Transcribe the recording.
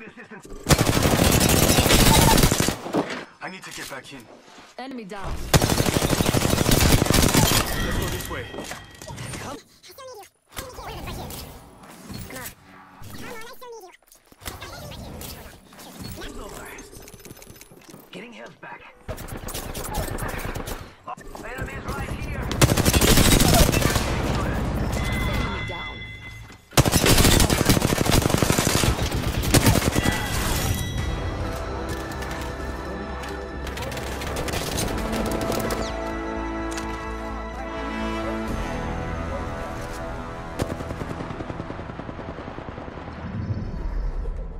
need assistance. I need to get back in. Enemy down. Let's go this way. Come. Come on. Come on, I'm here. Come. Getting health back.